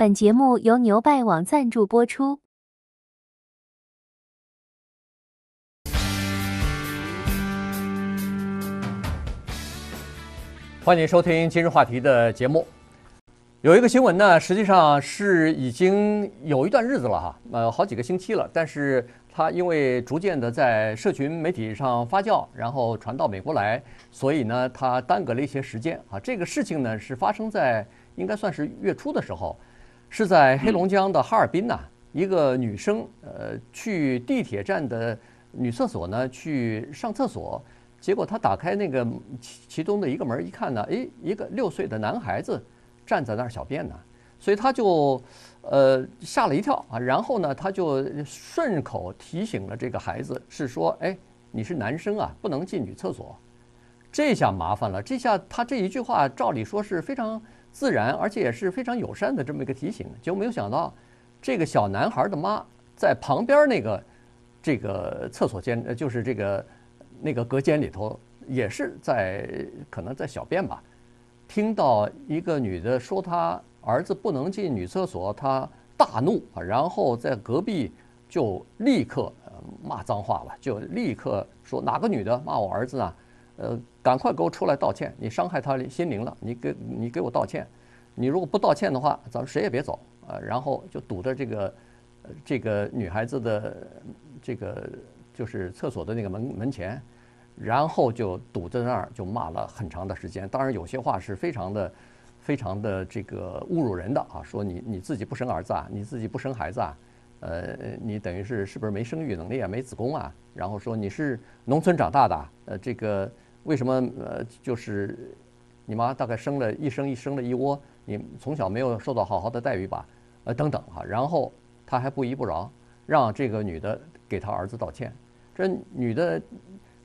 本节目由牛拜网赞助播出。欢迎收听今日话题的节目。有一个新闻呢，实际上是已经有一段日子了哈，呃，好几个星期了。但是它因为逐渐的在社群媒体上发酵，然后传到美国来，所以呢，它耽搁了一些时间啊。这个事情呢，是发生在应该算是月初的时候。是在黑龙江的哈尔滨呐，一个女生呃去地铁站的女厕所呢去上厕所，结果她打开那个其其中的一个门一看呢，诶，一个六岁的男孩子站在那儿小便呢，所以她就呃吓了一跳啊，然后呢，她就顺口提醒了这个孩子，是说，哎，你是男生啊，不能进女厕所。这下麻烦了，这下他这一句话照理说是非常。自然，而且也是非常友善的这么一个提醒，就没有想到，这个小男孩的妈在旁边那个这个厕所间，就是这个那个隔间里头，也是在可能在小便吧，听到一个女的说她儿子不能进女厕所，她大怒啊，然后在隔壁就立刻骂脏话了，就立刻说哪个女的骂我儿子啊？呃，赶快给我出来道歉！你伤害他心灵了，你给你给我道歉！你如果不道歉的话，咱们谁也别走啊！然后就堵着这个，这个女孩子的这个就是厕所的那个门门前，然后就堵在那儿，就骂了很长的时间。当然有些话是非常的、非常的这个侮辱人的啊！说你你自己不生儿子啊，你自己不生孩子啊，呃，你等于是是不是没生育能力啊，没子宫啊？然后说你是农村长大的，呃，这个。为什么呃，就是你妈大概生了一生一生了一窝，你从小没有受到好好的待遇吧？呃，等等哈，然后他还不依不饶，让这个女的给他儿子道歉。这女的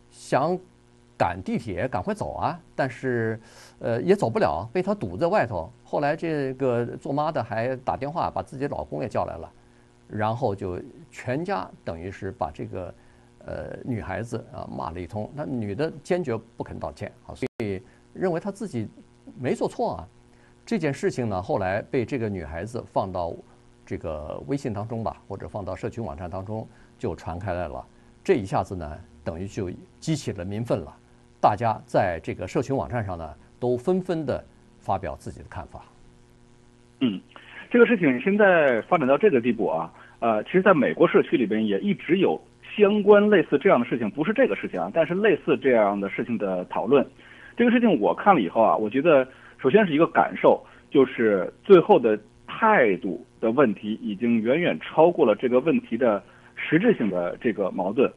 想赶地铁赶快走啊，但是呃也走不了，被他堵在外头。后来这个做妈的还打电话把自己老公也叫来了，然后就全家等于是把这个。呃，女孩子啊骂了一通，那女的坚决不肯道歉啊，所以认为她自己没做错啊。这件事情呢，后来被这个女孩子放到这个微信当中吧，或者放到社群网站当中，就传开来了。这一下子呢，等于就激起了民愤了。大家在这个社群网站上呢，都纷纷的发表自己的看法。嗯，这个事情现在发展到这个地步啊，呃，其实在美国社区里边也一直有。相关类似这样的事情，不是这个事情啊，但是类似这样的事情的讨论，这个事情我看了以后啊，我觉得首先是一个感受，就是最后的态度的问题已经远远超过了这个问题的实质性的这个矛盾，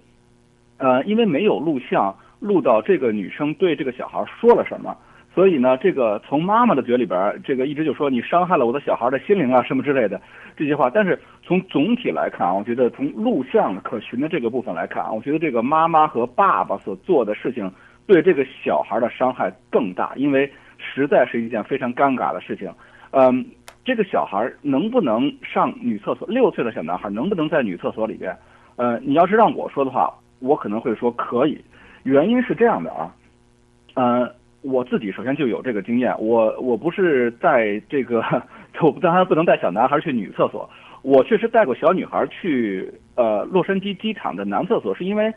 呃，因为没有录像录到这个女生对这个小孩说了什么。所以呢，这个从妈妈的嘴里边，这个一直就说你伤害了我的小孩的心灵啊，什么之类的这些话。但是从总体来看啊，我觉得从录像可循的这个部分来看啊，我觉得这个妈妈和爸爸所做的事情对这个小孩的伤害更大，因为实在是一件非常尴尬的事情。嗯，这个小孩能不能上女厕所？六岁的小男孩能不能在女厕所里边？呃，你要是让我说的话，我可能会说可以。原因是这样的啊，嗯。我自己首先就有这个经验，我我不是在这个，我当然不能带小男孩去女厕所，我确实带过小女孩去呃洛杉矶机场的男厕所，是因为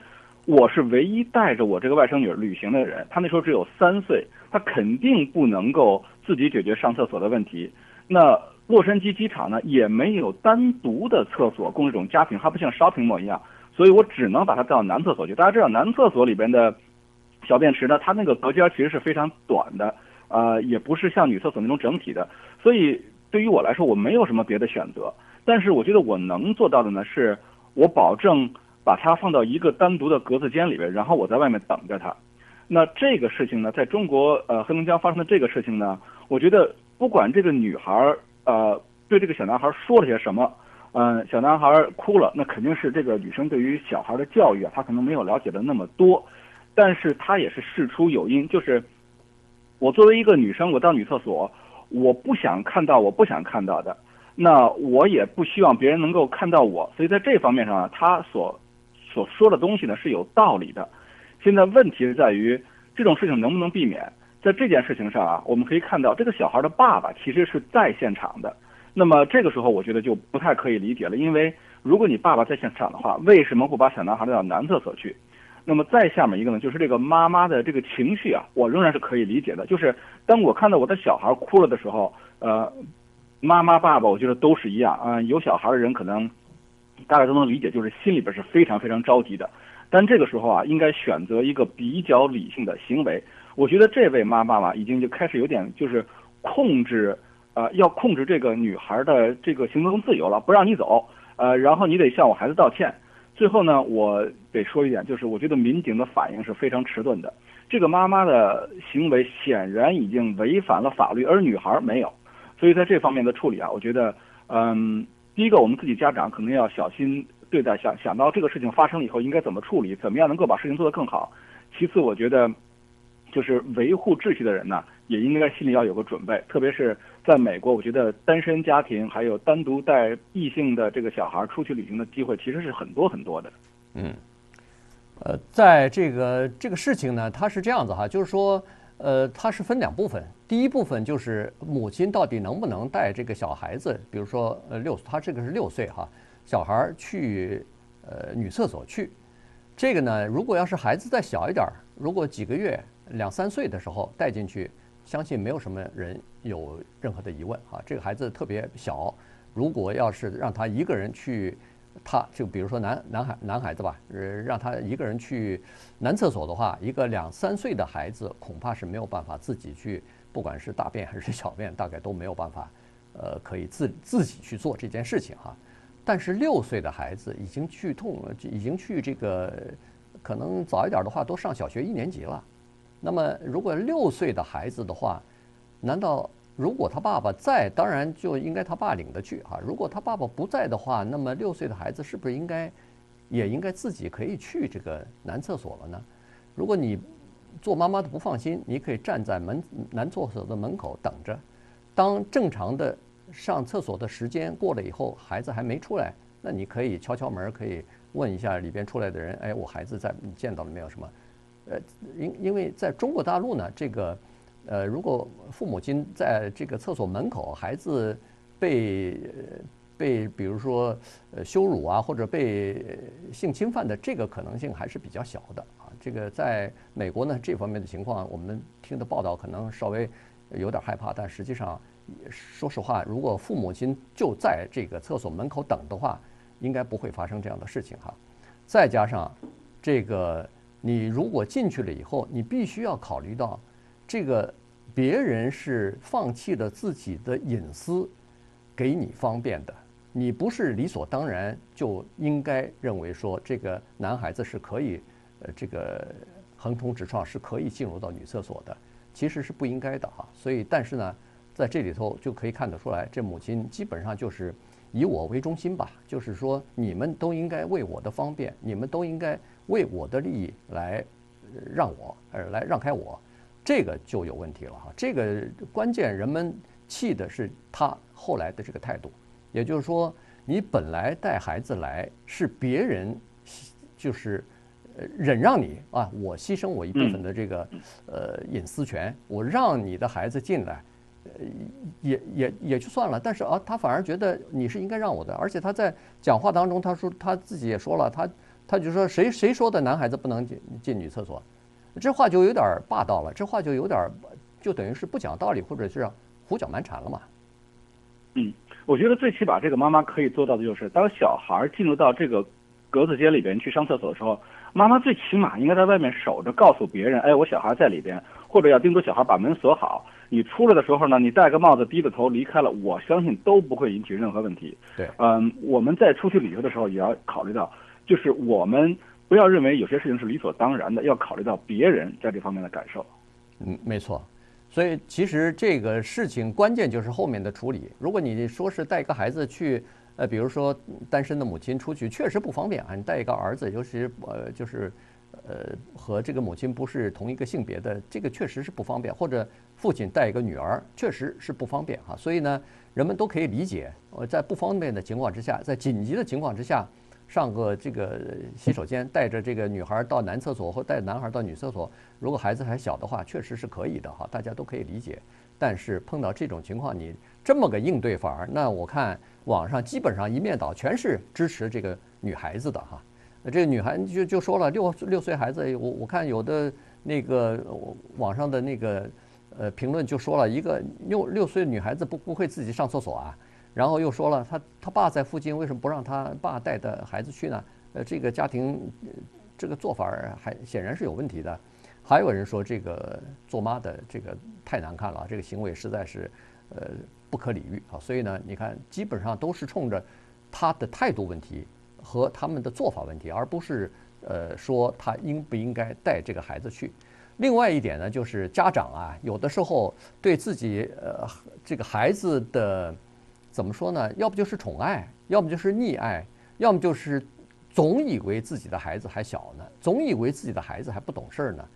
我是唯一带着我这个外甥女儿旅行的人，她那时候只有三岁，她肯定不能够自己解决上厕所的问题。那洛杉矶机场呢也没有单独的厕所供这种家庭，它不像 shopping mall 一样，所以我只能把她带到男厕所去。大家知道男厕所里边的。小便池呢，它那个隔间其实是非常短的，呃，也不是像女厕所那种整体的，所以对于我来说，我没有什么别的选择。但是我觉得我能做到的呢，是我保证把它放到一个单独的格子间里边，然后我在外面等着它。那这个事情呢，在中国呃黑龙江发生的这个事情呢，我觉得不管这个女孩呃对这个小男孩说了些什么，嗯，小男孩哭了，那肯定是这个女生对于小孩的教育啊，她可能没有了解的那么多。但是她也是事出有因，就是我作为一个女生，我到女厕所，我不想看到我不想看到的，那我也不希望别人能够看到我，所以在这方面上，啊，他所所说的东西呢是有道理的。现在问题是在于这种事情能不能避免？在这件事情上啊，我们可以看到这个小孩的爸爸其实是在现场的，那么这个时候我觉得就不太可以理解了，因为如果你爸爸在现场的话，为什么不把小男孩带到男厕所去？那么再下面一个呢，就是这个妈妈的这个情绪啊，我仍然是可以理解的。就是当我看到我的小孩哭了的时候，呃，妈妈爸爸我觉得都是一样啊，有小孩的人可能大家都能理解，就是心里边是非常非常着急的。但这个时候啊，应该选择一个比较理性的行为。我觉得这位妈妈嘛，已经就开始有点就是控制，呃，要控制这个女孩的这个行动自由了，不让你走，呃，然后你得向我孩子道歉。最后呢，我得说一点，就是我觉得民警的反应是非常迟钝的。这个妈妈的行为显然已经违反了法律，而女孩没有，所以在这方面的处理啊，我觉得，嗯，第一个我们自己家长可能要小心对待，想想到这个事情发生了以后应该怎么处理，怎么样能够把事情做得更好。其次，我觉得，就是维护秩序的人呢，也应该心里要有个准备，特别是在美国，我觉得单身家庭还有单独带异性的这个小孩出去旅行的机会其实是很多很多的。嗯。呃，在这个这个事情呢，它是这样子哈，就是说，呃，它是分两部分。第一部分就是母亲到底能不能带这个小孩子，比如说呃六，他这个是六岁哈，小孩儿去呃女厕所去。这个呢，如果要是孩子再小一点儿，如果几个月两三岁的时候带进去，相信没有什么人有任何的疑问啊。这个孩子特别小，如果要是让他一个人去。他就比如说男男孩男孩子吧，呃，让他一个人去男厕所的话，一个两三岁的孩子恐怕是没有办法自己去，不管是大便还是小便，大概都没有办法，呃，可以自自己去做这件事情哈。但是六岁的孩子已经去痛，已经去这个，可能早一点的话都上小学一年级了。那么如果六岁的孩子的话，难道？如果他爸爸在，当然就应该他爸领着去哈。如果他爸爸不在的话，那么六岁的孩子是不是应该，也应该自己可以去这个男厕所了呢？如果你做妈妈的不放心，你可以站在门男厕所的门口等着。当正常的上厕所的时间过了以后，孩子还没出来，那你可以敲敲门，可以问一下里边出来的人，哎，我孩子在，你见到了没有？什么？呃，因因为在中国大陆呢，这个。呃，如果父母亲在这个厕所门口，孩子被被比如说羞辱啊，或者被性侵犯的这个可能性还是比较小的啊。这个在美国呢，这方面的情况我们听的报道可能稍微有点害怕，但实际上说实话，如果父母亲就在这个厕所门口等的话，应该不会发生这样的事情哈。再加上这个，你如果进去了以后，你必须要考虑到这个。别人是放弃了自己的隐私，给你方便的，你不是理所当然就应该认为说这个男孩子是可以，呃，这个横冲直撞是可以进入到女厕所的，其实是不应该的哈。所以，但是呢，在这里头就可以看得出来，这母亲基本上就是以我为中心吧，就是说你们都应该为我的方便，你们都应该为我的利益来让我，呃，来让开我。这个就有问题了哈，这个关键人们气的是他后来的这个态度，也就是说，你本来带孩子来是别人，就是呃忍让你啊，我牺牲我一部分的这个呃隐私权，我让你的孩子进来，呃也也也就算了，但是啊，他反而觉得你是应该让我的，而且他在讲话当中他说他自己也说了，他他就说谁谁说的男孩子不能进进女厕所。这话就有点霸道了，这话就有点，就等于是不讲道理，或者是胡搅蛮缠了嘛。嗯，我觉得最起码这个妈妈可以做到的就是，当小孩进入到这个格子间里边去上厕所的时候，妈妈最起码应该在外面守着，告诉别人，哎，我小孩在里边，或者要叮嘱小孩把门锁好。你出来的时候呢，你戴个帽子，低着头离开了，我相信都不会引起任何问题。对，嗯，我们在出去旅游的时候也要考虑到，就是我们。不要认为有些事情是理所当然的，要考虑到别人在这方面的感受。嗯，没错。所以其实这个事情关键就是后面的处理。如果你说是带一个孩子去，呃，比如说单身的母亲出去，确实不方便啊。你带一个儿子，尤其呃，就是呃和这个母亲不是同一个性别的，这个确实是不方便。或者父亲带一个女儿，确实是不方便哈。所以呢，人们都可以理解。呃，在不方便的情况之下，在紧急的情况之下。上个这个洗手间，带着这个女孩到男厕所，或带男孩到女厕所，如果孩子还小的话，确实是可以的哈，大家都可以理解。但是碰到这种情况，你这么个应对法儿，那我看网上基本上一面倒全是支持这个女孩子的哈。这个女孩就就说了，六六岁孩子，我我看有的那个网上的那个呃评论就说了一个六六岁女孩子不不会自己上厕所啊，然后又说了他他爸在附近，为什么不让他爸带的孩子去呢？呃，这个家庭这个做法还显然是有问题的。还有人说这个做妈的这个太难看了，这个行为实在是呃不可理喻啊。所以呢，你看基本上都是冲着他的态度问题和他们的做法问题，而不是呃说他应不应该带这个孩子去。另外一点呢，就是家长啊，有的时候对自己呃这个孩子的怎么说呢？要不就是宠爱，要么就是溺爱，要么就是总以为自己的孩子还小呢，总以为自己的孩子还不懂事儿呢。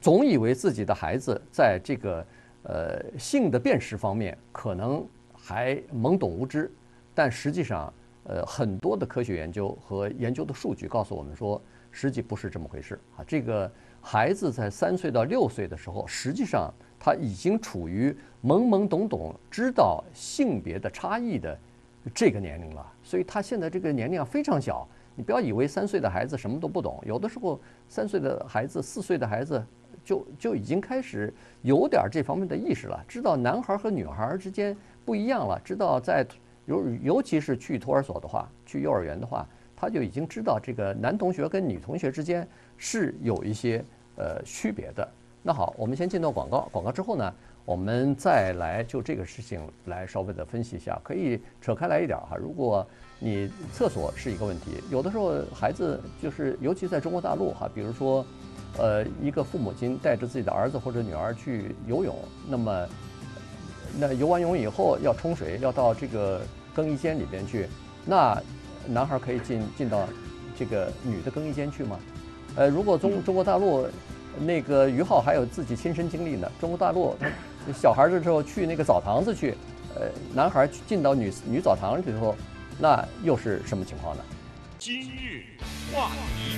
总以为自己的孩子在这个呃性的辨识方面可能还懵懂无知，但实际上，呃很多的科学研究和研究的数据告诉我们说，实际不是这么回事啊。这个孩子在三岁到六岁的时候，实际上他已经处于懵懵懂懂知道性别的差异的这个年龄了，所以他现在这个年龄非常小。你不要以为三岁的孩子什么都不懂，有的时候三岁的孩子、四岁的孩子就就已经开始有点这方面的意识了，知道男孩和女孩之间不一样了，知道在尤尤其是去托儿所的话，去幼儿园的话，他就已经知道这个男同学跟女同学之间是有一些呃区别的。那好，我们先进到广告，广告之后呢，我们再来就这个事情来稍微的分析一下，可以扯开来一点哈，如果。你厕所是一个问题，有的时候孩子就是，尤其在中国大陆哈，比如说，呃，一个父母亲带着自己的儿子或者女儿去游泳，那么，那游完泳以后要冲水，要到这个更衣间里边去，那男孩可以进进到这个女的更衣间去吗？呃，如果中中国大陆那个于浩还有自己亲身经历呢，中国大陆小孩的时候去那个澡堂子去，呃，男孩进到女女澡堂里头。那又是什么情况呢？今日话题，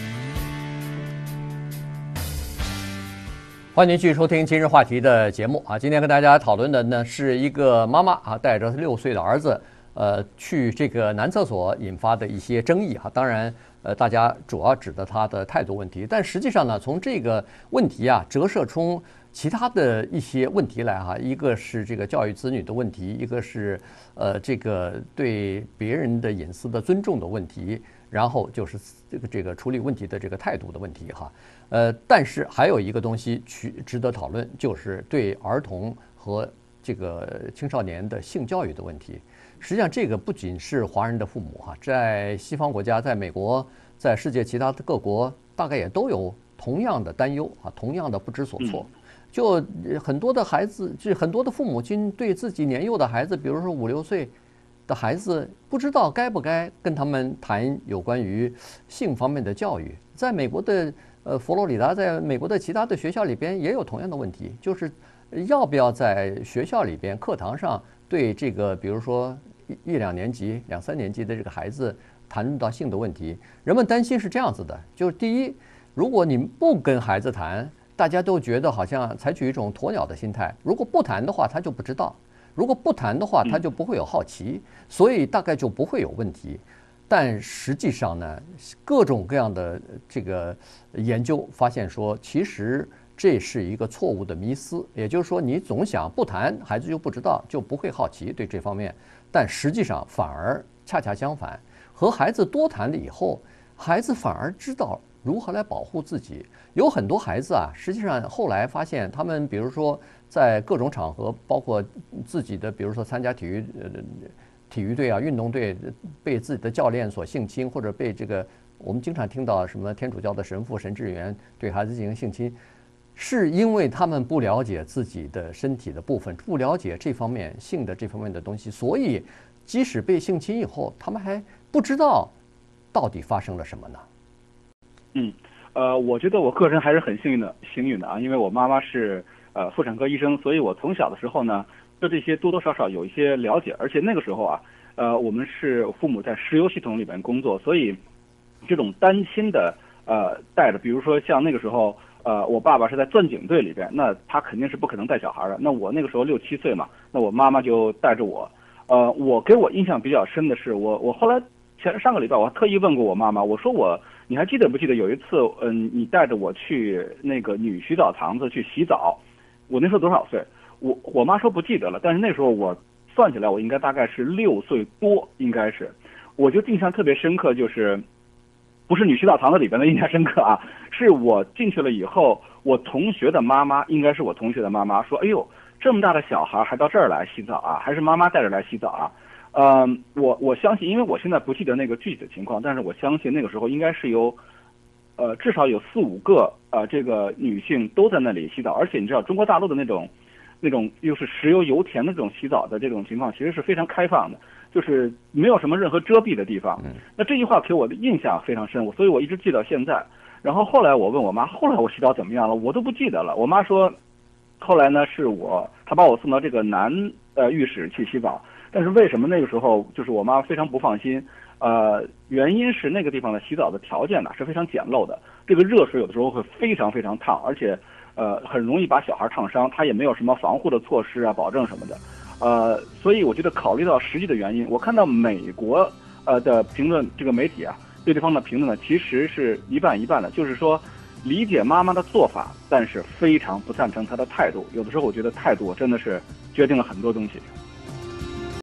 欢迎继续收听今日话题的节目啊！今天跟大家讨论的呢是一个妈妈啊带着六岁的儿子，呃，去这个男厕所引发的一些争议哈。当然，呃，大家主要指的他的态度问题，但实际上呢，从这个问题啊折射出。其他的一些问题来哈，一个是这个教育子女的问题，一个是呃这个对别人的隐私的尊重的问题，然后就是这个这个处理问题的这个态度的问题哈。呃，但是还有一个东西去值得讨论，就是对儿童和这个青少年的性教育的问题。实际上，这个不仅是华人的父母哈，在西方国家，在美国，在世界其他的各国，大概也都有同样的担忧啊，同样的不知所措。就很多的孩子，就很多的父母亲对自己年幼的孩子，比如说五六岁的孩子，不知道该不该跟他们谈有关于性方面的教育。在美国的呃佛罗里达，在美国的其他的学校里边也有同样的问题，就是要不要在学校里边课堂上对这个，比如说一两年级、两三年级的这个孩子谈论到性的问题。人们担心是这样子的，就是第一，如果你不跟孩子谈。大家都觉得好像采取一种鸵鸟的心态，如果不谈的话，他就不知道；如果不谈的话，他就不会有好奇，所以大概就不会有问题。但实际上呢，各种各样的这个研究发现说，其实这是一个错误的迷思。也就是说，你总想不谈，孩子就不知道，就不会好奇对这方面。但实际上反而恰恰相反，和孩子多谈了以后，孩子反而知道。如何来保护自己？有很多孩子啊，实际上后来发现，他们比如说在各种场合，包括自己的，比如说参加体育呃体育队啊、运动队，被自己的教练所性侵，或者被这个我们经常听到什么天主教的神父、神职员对孩子进行性侵，是因为他们不了解自己的身体的部分，不了解这方面性的这方面的东西，所以即使被性侵以后，他们还不知道到底发生了什么呢？嗯，呃，我觉得我个人还是很幸运的，幸运的啊，因为我妈妈是呃妇产科医生，所以我从小的时候呢，对这些多多少少有一些了解，而且那个时候啊，呃，我们是父母在石油系统里面工作，所以这种单亲的呃带着，比如说像那个时候呃，我爸爸是在钻井队里边，那他肯定是不可能带小孩的。那我那个时候六七岁嘛，那我妈妈就带着我。呃，我给我印象比较深的是，我我后来前上个礼拜我还特意问过我妈妈，我说我你还记得不记得有一次，嗯，你带着我去那个女洗澡堂子去洗澡，我那时候多少岁？我我妈说不记得了，但是那时候我算起来我应该大概是六岁多，应该是，我就印象特别深刻，就是不是女洗澡堂子里边的印象深刻啊，是我进去了以后，我同学的妈妈应该是我同学的妈妈说，哎呦，这么大的小孩还到这儿来洗澡啊，还是妈妈带着来洗澡啊？嗯，我我相信，因为我现在不记得那个具体的情况，但是我相信那个时候应该是有，呃，至少有四五个呃这个女性都在那里洗澡，而且你知道中国大陆的那种。那种又是石油油田的这种洗澡的这种情况，其实是非常开放的，就是没有什么任何遮蔽的地方。那这句话给我的印象非常深，我所以我一直记到现在。然后后来我问我妈，后来我洗澡怎么样了，我都不记得了。我妈说，后来呢是我，她把我送到这个男呃浴室去洗澡，但是为什么那个时候就是我妈非常不放心？呃，原因是那个地方的洗澡的条件呢是非常简陋的，这个热水有的时候会非常非常烫，而且。呃，很容易把小孩烫伤，他也没有什么防护的措施啊，保证什么的，呃，所以我觉得考虑到实际的原因，我看到美国呃的评论，这个媒体啊对对方的评论呢，其实是一半一半的，就是说理解妈妈的做法，但是非常不赞成她的态度。有的时候我觉得态度真的是决定了很多东西。